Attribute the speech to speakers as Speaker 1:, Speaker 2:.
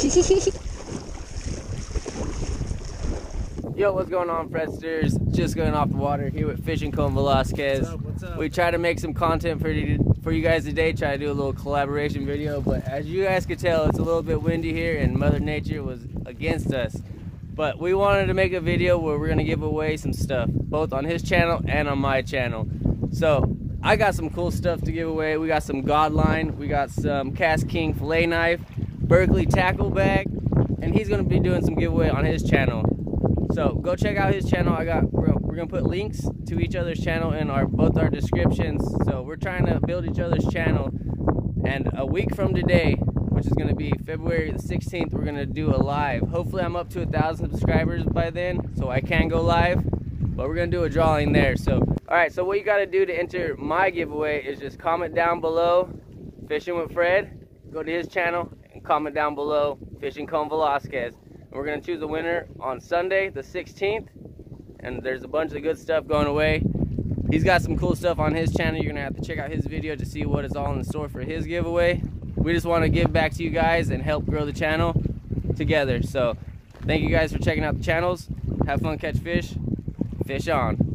Speaker 1: Yo, what's going on, Fredsters? Just going off the water here with Fishing Con Velázquez.
Speaker 2: What's up, what's up?
Speaker 1: We try to make some content for you, for you guys today, try to do a little collaboration video, but as you guys could tell, it's a little bit windy here and Mother Nature was against us. But we wanted to make a video where we're gonna give away some stuff, both on his channel and on my channel. So I got some cool stuff to give away. We got some Godline, we got some KastKing fillet knife, Berkley tackle bag, and he's gonna be doing some giveaway on his channel. So go check out his channel. I got we're, we're gonna put links to each other's channel in our both our descriptions. So we're trying to build each other's channel. And a week from today, which is gonna be February the 16th, we're gonna do a live. Hopefully I'm up to a thousand subscribers by then, so I can go live. But we're gonna do a drawing there. So all right. So what you gotta do to enter my giveaway is just comment down below, fishing with Fred. Go to his channel comment down below, fishing Con Velázquez. We're gonna choose a winner on Sunday, the 16th, and there's a bunch of good stuff going away. He's got some cool stuff on his channel. You're gonna have to check out his video to see what is all in store for his giveaway. We just want to give back to you guys and help grow the channel together. So, thank you guys for checking out the channels. Have fun, catch fish, fish on.